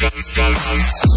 Gun, gun, gun.